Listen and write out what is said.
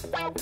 Bye.